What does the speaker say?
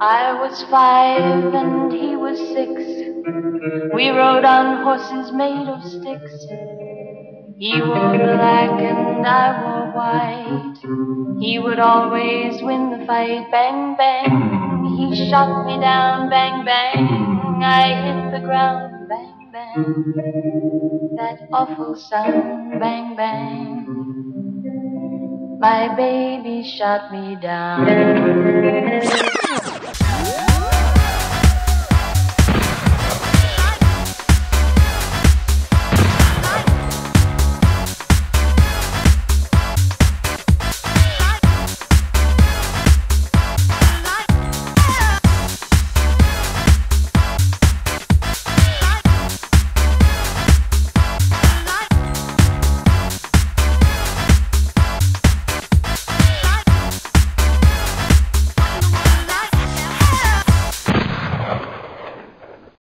I was five and he was six. We rode on horses made of sticks. He wore black and I wore white. He would always win the fight. Bang, bang. He shot me down. Bang, bang. I hit the ground. Bang, bang. That awful sound. Bang, bang. My baby shot me down.